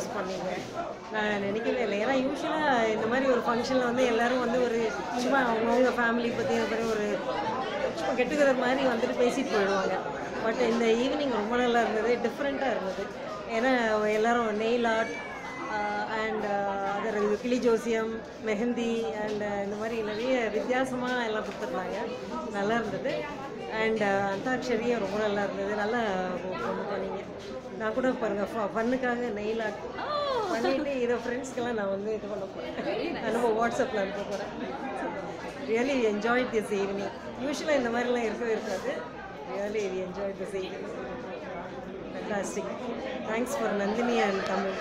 Host பண்ணீங்க. நான் நினைக்கவே இல்லை. ஏன்னா யூஸ்வலாக இந்த மாதிரி ஒரு ஃபங்க்ஷனில் வந்து எல்லோரும் வந்து ஒரு சும்மா அவங்கவுங்க ஃபேமிலி பற்றி மாதிரி ஒரு சும்மா மாதிரி வந்துட்டு பேசிட்டு போயிடுவாங்க. பட் இந்த ஈவினிங் ரொம்ப நல்லா இருந்தது. டிஃப்ரெண்ட்டாக இருந்தது. ஏன்னா எல்லாரும் நெயில் ஆர்ட் அண்ட் அதர் இது கிளி ஜோசியம் மெஹந்தி அண்ட் இந்த மாதிரி நிறைய வித்தியாசமாக எல்லாம் கொடுத்துருந்தாங்க. நல்லா இருந்தது. அண்ட் அந்தாட்சரியும் ரொம்ப நல்லா இருந்தது. நல்லா நான் கூட பாருங்க ஃபன்னுக்காக நெயில் ஆர்ட் பண்ணிட்டு இதை ஃப்ரெண்ட்ஸ்க்கெல்லாம் நான் வந்து இது பண்ண போகிறேன் நம்ம வாட்ஸ்அப்பில் அனுப்ப போகிறேன் ரியலி என்ஜாய் திஸ் ஈவினிங் யூஸ்வலாக இந்த மாதிரிலாம் இருக்கவே இருக்காது. ரியலி இது enjoy this evening fantastic thanks for Nandini and Tamil